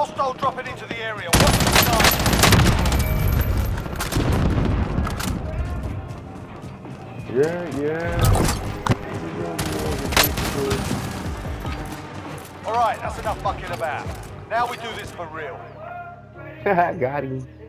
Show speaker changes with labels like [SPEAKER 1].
[SPEAKER 1] Hostile dropping into the area. Watch the side.
[SPEAKER 2] Yeah, yeah.
[SPEAKER 1] All right, that's enough fucking about. Now we do this for real.
[SPEAKER 2] Got him.